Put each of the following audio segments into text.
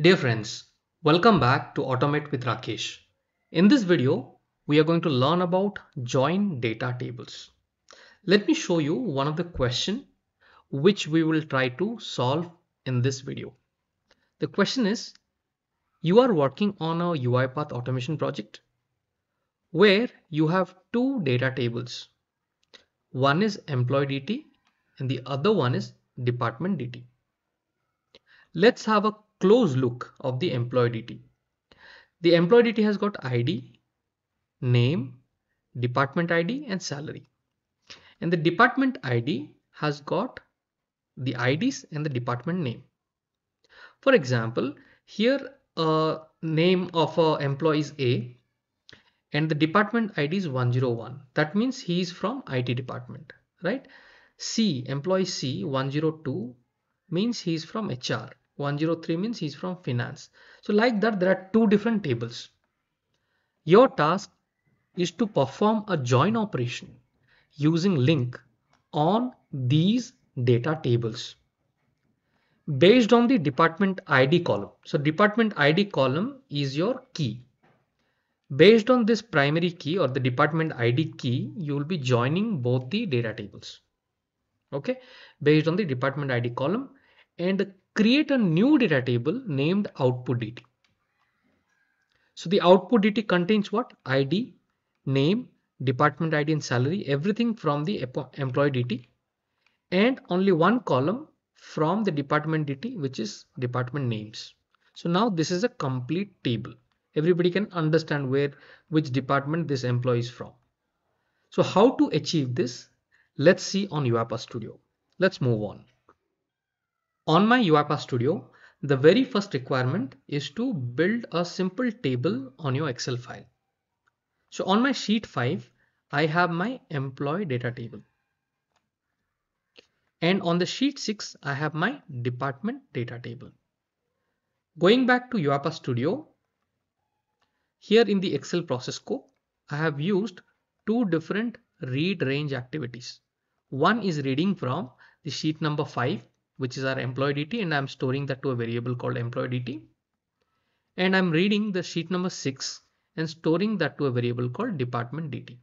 Dear friends, welcome back to Automate with Rakesh. In this video, we are going to learn about join data tables. Let me show you one of the question which we will try to solve in this video. The question is, you are working on a UiPath automation project where you have two data tables. One is employee DT and the other one is department DT. Let's have a close look of the employee DT. The employee DT has got ID, name, department ID and salary. And the department ID has got the IDs and the department name. For example, here a name of uh, a employee is A and the department ID is 101. That means he is from IT department, right? C, employee C 102 means he is from HR 103 means he's from finance. So like that, there are two different tables. Your task is to perform a join operation using LINQ on these data tables based on the department ID column. So department ID column is your key. Based on this primary key or the department ID key, you will be joining both the data tables. Okay, based on the department ID column and create a new data table named output DT. So the output DT contains what? ID, name, department ID and salary, everything from the employee DT and only one column from the department DT which is department names. So now this is a complete table. Everybody can understand where which department this employee is from. So how to achieve this? Let's see on UiPath Studio. Let's move on. On my UiPath Studio, the very first requirement is to build a simple table on your Excel file. So on my sheet 5, I have my employee data table. And on the sheet 6, I have my department data table. Going back to UiPath Studio, here in the Excel process scope, I have used two different read range activities. One is reading from the sheet number 5 which is our employee DT and I'm storing that to a variable called employee DT. And I'm reading the sheet number six and storing that to a variable called department DT.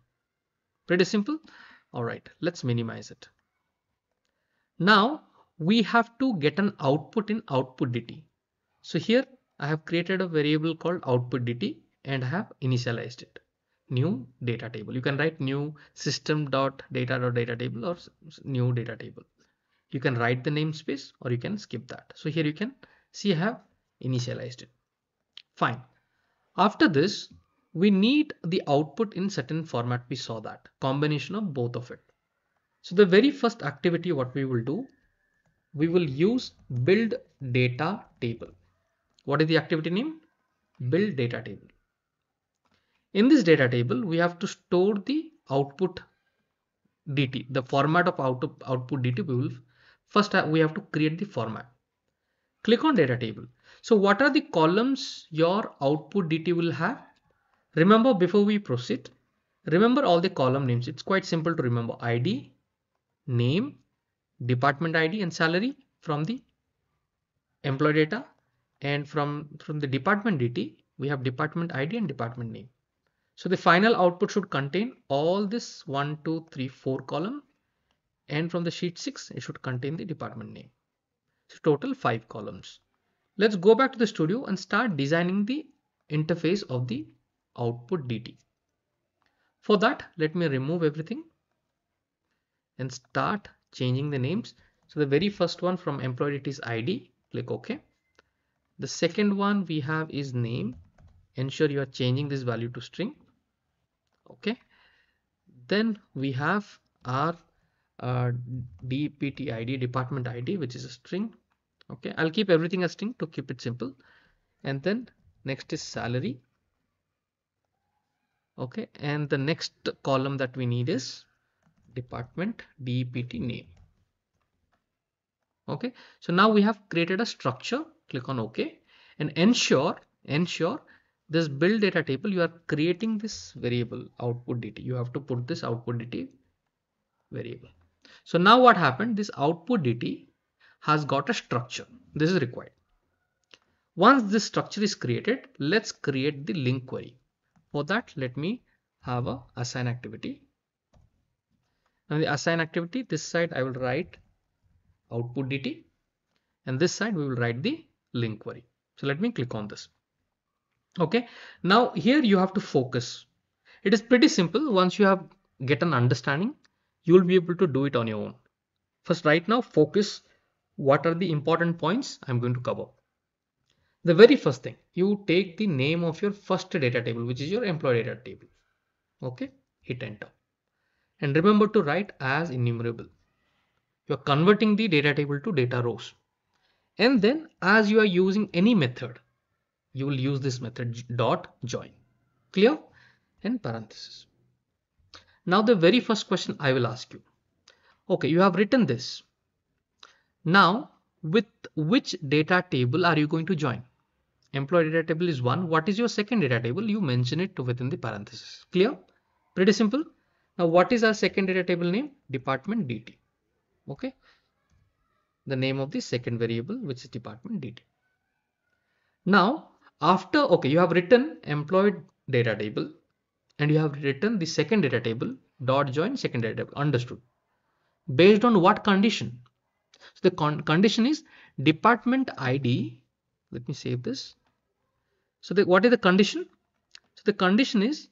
Pretty simple. All right, let's minimize it. Now we have to get an output in output DT. So here I have created a variable called output DT and have initialized it. New data table. You can write new system.data.data table or new data table you can write the namespace or you can skip that. So here you can see I have initialized it. Fine. After this, we need the output in certain format. We saw that combination of both of it. So the very first activity what we will do, we will use build data table. What is the activity name? Build data table. In this data table, we have to store the output DT, the format of output, output DT we will First, uh, we have to create the format. Click on data table. So what are the columns your output DT will have? Remember before we proceed, remember all the column names. It's quite simple to remember ID, name, department ID and salary from the employee data and from, from the department DT, we have department ID and department name. So the final output should contain all this one, two, three, four column and from the sheet 6 it should contain the department name. So total 5 columns. Let's go back to the studio and start designing the interface of the output DT. For that let me remove everything and start changing the names. So the very first one from employee DT is ID, click OK. The second one we have is name. Ensure you are changing this value to string. Okay. Then we have our uh, DPT ID, department ID, which is a string. Okay, I'll keep everything a string to keep it simple. And then next is salary. Okay, and the next column that we need is department DPT name. Okay, so now we have created a structure. Click on OK and ensure ensure this build data table you are creating this variable output DT. You have to put this output DT variable. So now what happened? This output DT has got a structure. This is required. Once this structure is created, let's create the LINQ query. For that, let me have a assign activity. And the assign activity, this side I will write output DT and this side we will write the LINQ query. So let me click on this. Okay, now here you have to focus. It is pretty simple. Once you have get an understanding, you will be able to do it on your own. First, right now, focus what are the important points I'm going to cover. The very first thing, you take the name of your first data table, which is your employee data table. Okay, hit enter. And remember to write as enumerable. You're converting the data table to data rows. And then as you are using any method, you will use this method dot join. Clear? And parenthesis. Now the very first question I will ask you. Okay, you have written this. Now with which data table are you going to join? Employee data table is one. What is your second data table? You mention it within the parenthesis. Clear? Pretty simple. Now what is our second data table name? Department DT. Okay. The name of the second variable which is department DT. Now after okay you have written employee data table and you have written the second data table dot join second data table. Understood. Based on what condition? So the con condition is department id let me save this. So the, what is the condition? So the condition is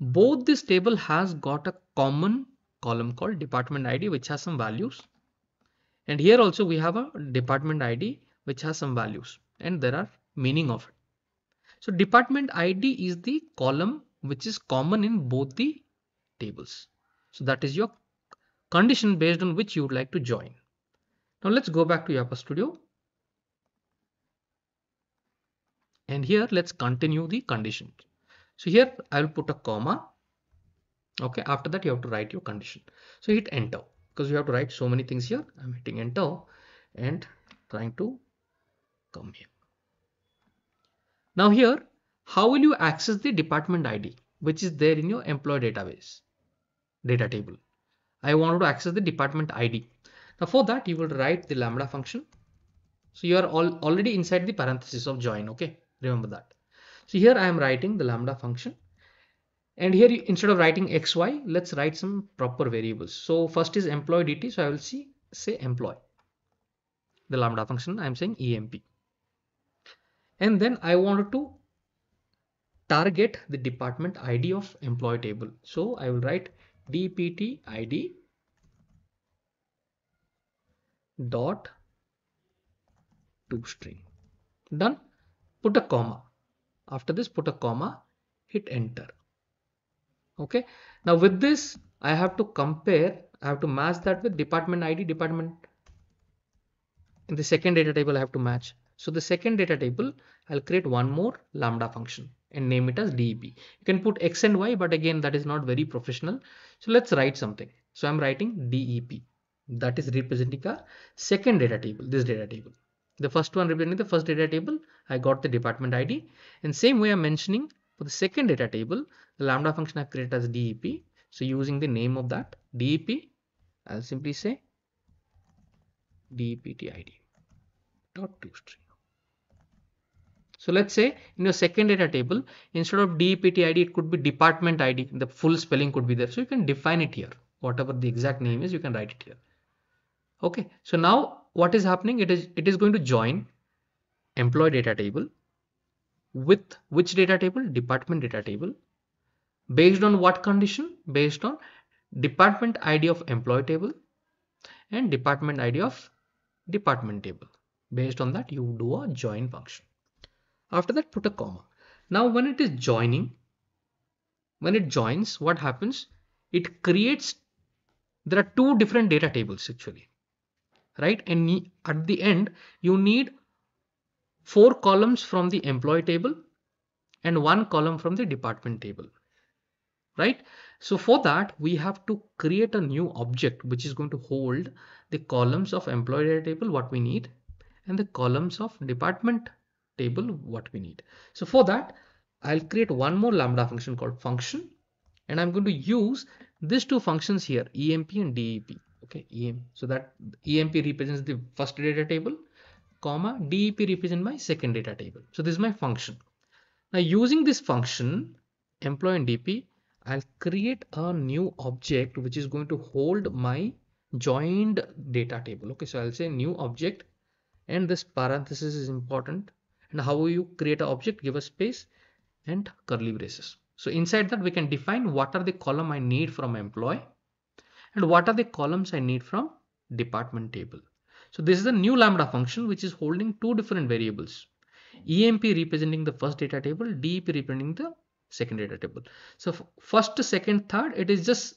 both this table has got a common column called department id which has some values. And here also we have a department id which has some values. And there are meaning of it. So department ID is the column which is common in both the tables. So that is your condition based on which you would like to join. Now let's go back to UiPath Studio. And here let's continue the condition. So here I will put a comma. Okay, after that you have to write your condition. So hit enter because you have to write so many things here. I'm hitting enter and trying to come here. Now here, how will you access the department ID, which is there in your employee database, data table? I wanted to access the department ID. Now for that, you will write the Lambda function. So you are all, already inside the parenthesis of join. Okay, remember that. So here I am writing the Lambda function. And here instead of writing xy, let's write some proper variables. So first is employee dt. So I will see say employee. The Lambda function I am saying emp and then I wanted to target the department ID of employee table. So I will write dpt ID dot to string. Done. Put a comma. After this, put a comma, hit enter. Okay. Now with this, I have to compare, I have to match that with department ID, department in the second data table I have to match. So the second data table, I'll create one more lambda function and name it as DEP. You can put X and Y, but again, that is not very professional. So let's write something. So I'm writing DEP. That is representing a second data table, this data table. The first one representing the first data table, I got the department ID. And same way I'm mentioning for the second data table, the lambda function I've created as DEP. So using the name of that DEP, I'll simply say DEPT ID dot toString. So let's say in your second data table, instead of DEPT ID, it could be department ID. The full spelling could be there. So you can define it here. Whatever the exact name is, you can write it here. Okay. So now what is happening? It is, it is going to join employee data table with which data table? Department data table. Based on what condition? Based on department ID of employee table and department ID of department table. Based on that, you do a join function. After that, put a comma. Now, when it is joining, when it joins, what happens? It creates, there are two different data tables actually, right? And at the end, you need four columns from the employee table and one column from the department table, right? So for that, we have to create a new object which is going to hold the columns of employee data table, what we need, and the columns of department table what we need. So for that, I'll create one more lambda function called function and I'm going to use these two functions here emp and dep okay? Em so that emp represents the first data table comma dep represents my second data table. So this is my function. Now using this function employee and dp i'll create a new object which is going to hold my joined data table okay? So i'll say new object and this parenthesis is important and how you create an object give a space and curly braces. So inside that we can define what are the column i need from employee and what are the columns i need from department table. So this is a new lambda function which is holding two different variables. Emp representing the first data table dep representing the second data table. So first second third it is just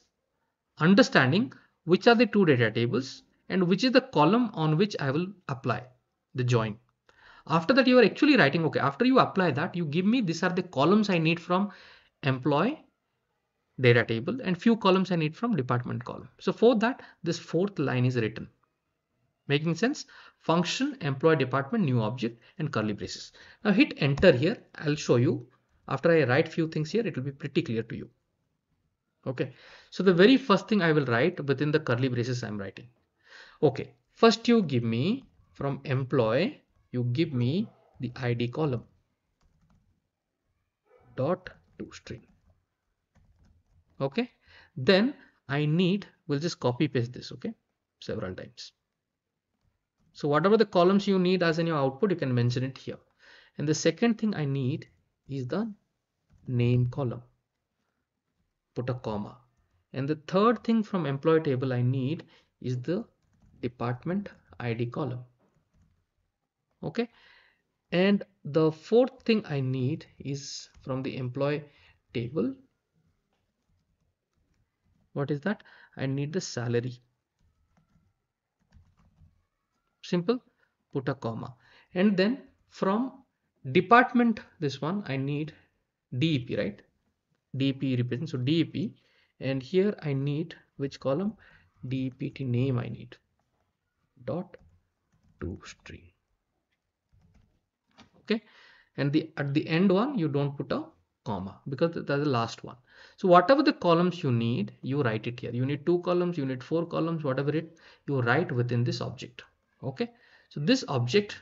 understanding which are the two data tables and which is the column on which I will apply the join. After that, you are actually writing, okay, after you apply that, you give me, these are the columns I need from employee data table and few columns I need from department column. So for that, this fourth line is written. Making sense? Function, employee department, new object and curly braces. Now hit enter here. I'll show you. After I write few things here, it will be pretty clear to you. Okay. So the very first thing I will write within the curly braces I'm writing. Okay. First you give me from employee, you give me the ID column dot to string. Okay. Then I need, we'll just copy paste this. Okay. Several times. So whatever the columns you need as in your output, you can mention it here. And the second thing I need is the name column. Put a comma. And the third thing from employee table I need is the department ID column. Okay. And the fourth thing I need is from the employee table. What is that? I need the salary. Simple. Put a comma. And then from department, this one, I need DEP, right? DEP represents. So DEP and here I need which column DEPT name I need dot to string okay? And the at the end one you don't put a comma because that's the last one. So whatever the columns you need you write it here. You need two columns you need four columns whatever it you write within this object. Okay? So this object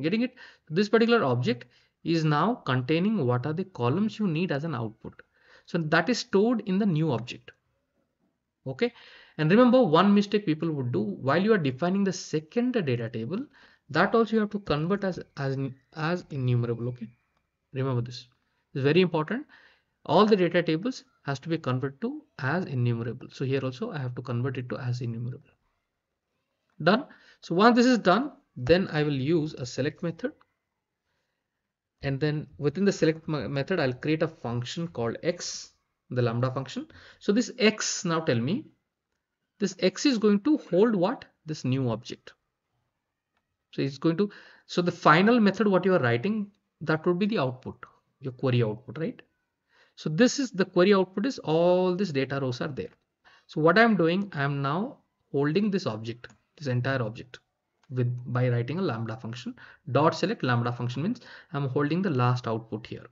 getting it? This particular object is now containing what are the columns you need as an output. So that is stored in the new object. Okay. And remember one mistake people would do while you are defining the second data table that also you have to convert as, as, as enumerable. Okay. Remember this it's very important. All the data tables has to be converted to as enumerable. So here also I have to convert it to as enumerable. Done. So once this is done, then I will use a select method and then within the select method I'll create a function called x the lambda function so this x now tell me this x is going to hold what this new object so it's going to so the final method what you are writing that would be the output your query output right? So this is the query output is all this data rows are there. So what i'm doing i'm now holding this object this entire object with by writing a lambda function dot select lambda function means i'm holding the last output here.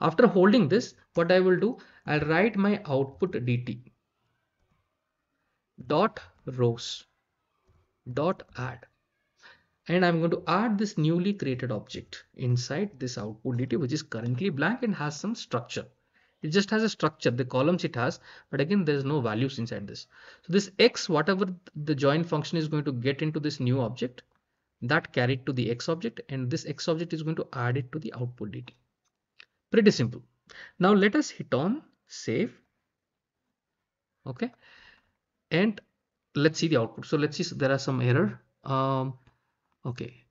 After holding this what i will do i'll write my output dt dot rows dot add. And i'm going to add this newly created object inside this output dt which is currently blank and has some structure. It just has a structure the columns it has but again there's no values inside this. So this x whatever the join function is going to get into this new object that carried to the x object and this x object is going to add it to the output dt pretty simple. Now let us hit on save. Okay. And let's see the output. So let's see so there are some error. Um okay.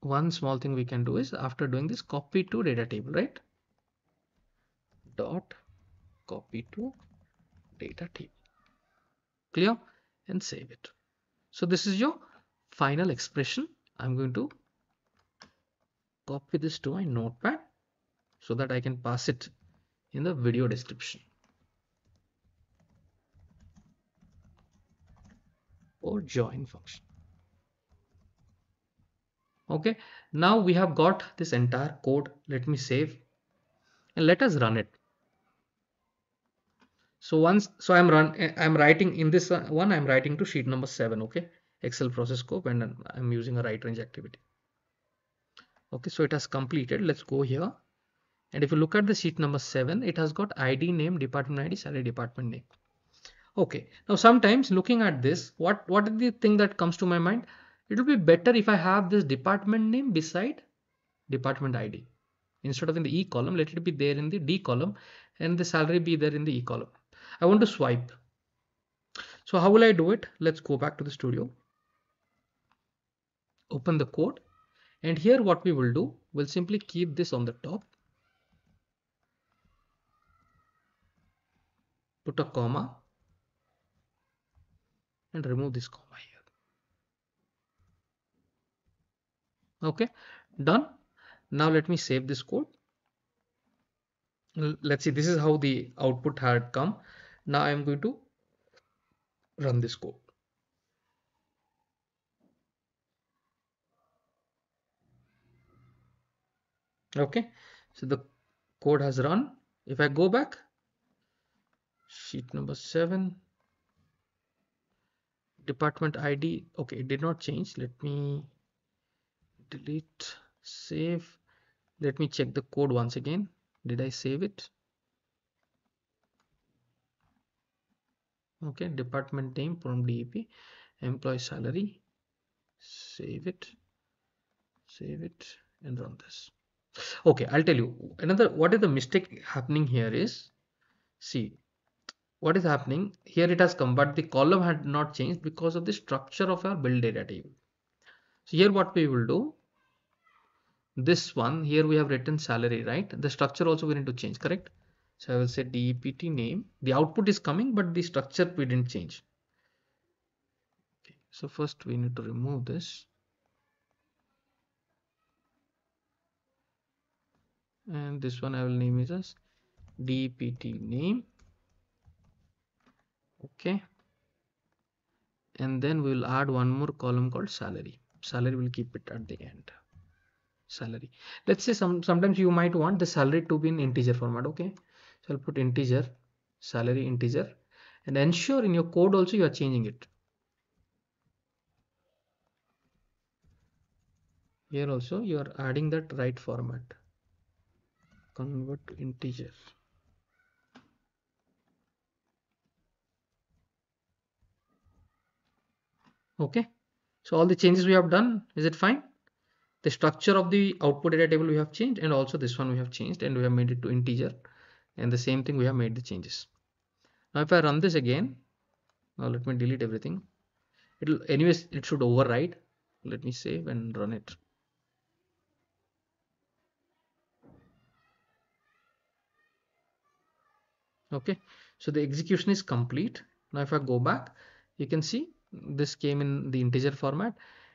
One small thing we can do is after doing this copy to data table right? Dot copy to data table. Clear? And save it. So this is your final expression. I'm going to copy this to my notepad so that i can pass it in the video description or join function. Okay now we have got this entire code. Let me save and let us run it. So once so i'm run i'm writing in this one i'm writing to sheet number seven okay? Excel process scope and i'm using a write range activity. Okay so it has completed. Let's go here. And if you look at the sheet number seven it has got id name department id salary department name okay. Now sometimes looking at this what what is the thing that comes to my mind? It will be better if i have this department name beside department id instead of in the e column let it be there in the d column and the salary be there in the e column. I want to swipe. So how will i do it? Let's go back to the studio. Open the code. And here what we will do, we'll simply keep this on the top. Put a comma and remove this comma here. Okay, done. Now let me save this code. Let's see, this is how the output had come. Now I'm going to run this code. okay so the code has run if I go back sheet number 7 department ID okay it did not change. Let me delete save. Let me check the code once again. Did I save it? Okay department name from DEP employee salary save it save it and run this. Okay i'll tell you another what is the mistake happening here is see what is happening? Here it has come but the column had not changed because of the structure of our build data table. So here what we will do? This one here we have written salary right? The structure also we need to change correct? So i will say dept name. The output is coming but the structure we didn't change. Okay so first we need to remove this. And this one I will name it as DPT name okay. And then we will add one more column called salary. Salary will keep it at the end. Salary. Let's say some sometimes you might want the salary to be in integer format okay? So I'll put integer salary integer and ensure in your code also you are changing it. Here also you are adding that right format. Convert integer okay. So all the changes we have done is it fine? The structure of the output data table we have changed and also this one we have changed and we have made it to integer and the same thing we have made the changes. Now if i run this again now let me delete everything. It'll anyways it should override. Let me save and run it. Okay. So the execution is complete. Now if i go back you can see this came in the integer format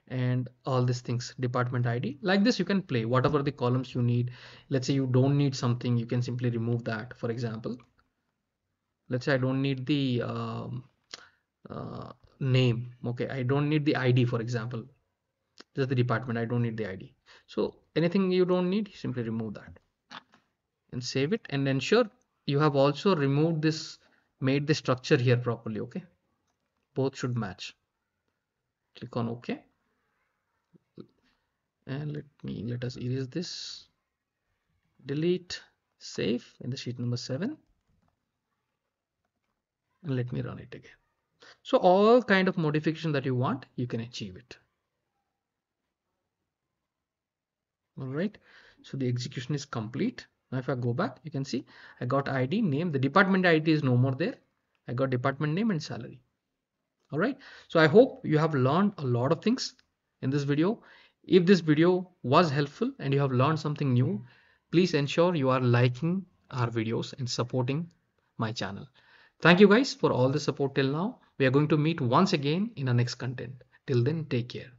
and all these things department id like this you can play whatever the columns you need. Let's say you don't need something you can simply remove that for example. Let's say i don't need the um, uh, name okay? I don't need the id for example. Just the department i don't need the id so anything you don't need simply remove that and save it. And ensure you have also removed this made the structure here properly okay both should match. Click on ok. And let me let us erase this. Delete save in the sheet number 7 and let me run it again. So all kind of modification that you want you can achieve it. All right. So the execution is complete. Now if I go back, you can see I got ID, name, the department ID is no more there. I got department name and salary. All right. So I hope you have learned a lot of things in this video. If this video was helpful and you have learned something new, please ensure you are liking our videos and supporting my channel. Thank you guys for all the support till now. We are going to meet once again in our next content. Till then, take care.